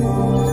Amen.